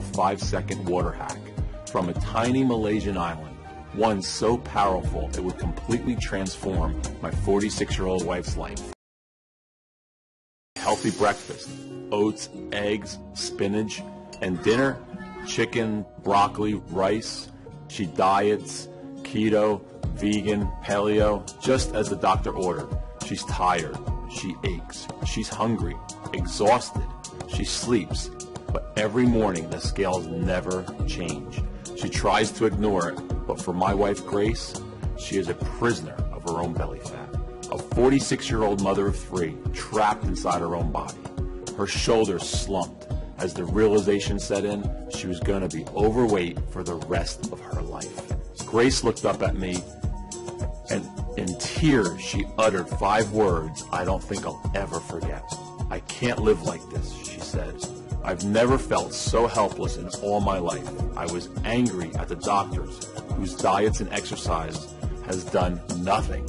a five-second water hack from a tiny Malaysian island, one so powerful it would completely transform my 46-year-old wife's life. Healthy breakfast, oats, eggs, spinach, and dinner, chicken, broccoli, rice. She diets, keto, vegan, paleo, just as the doctor ordered. She's tired. She aches. She's hungry, exhausted. She sleeps. But every morning the scales never change. She tries to ignore it, but for my wife Grace, she is a prisoner of her own belly fat. A 46 year old mother of three, trapped inside her own body. Her shoulders slumped as the realization set in she was going to be overweight for the rest of her life. Grace looked up at me and in tears she uttered five words I don't think I'll ever forget. I can't live like this. I've never felt so helpless in all my life. I was angry at the doctors whose diets and exercise has done nothing.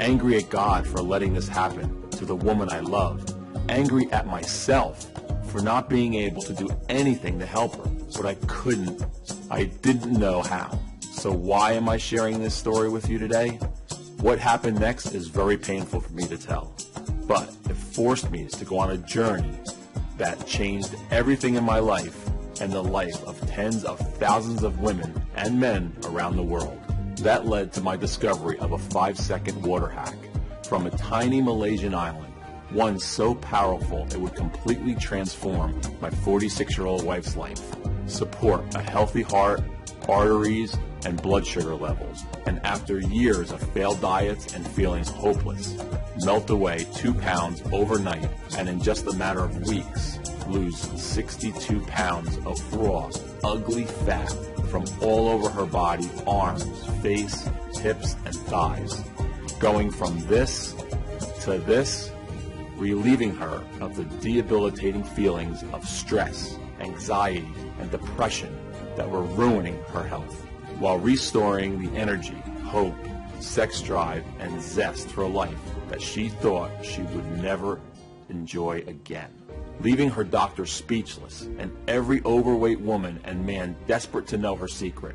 Angry at God for letting this happen to the woman I love. Angry at myself for not being able to do anything to help her. But I couldn't. I didn't know how. So why am I sharing this story with you today? What happened next is very painful for me to tell. But it forced me to go on a journey that changed everything in my life and the life of tens of thousands of women and men around the world. That led to my discovery of a five second water hack from a tiny Malaysian island, one so powerful it would completely transform my 46 year old wife's life. Support a healthy heart, arteries, and blood sugar levels, and after years of failed diets and feelings hopeless, melt away two pounds overnight and in just a matter of weeks lose 62 pounds of raw, ugly fat from all over her body, arms, face, hips, and thighs. Going from this to this, relieving her of the debilitating feelings of stress, anxiety, and depression that were ruining her health, while restoring the energy, hope, sex drive, and zest for life that she thought she would never enjoy again. Leaving her doctor speechless and every overweight woman and man desperate to know her secret.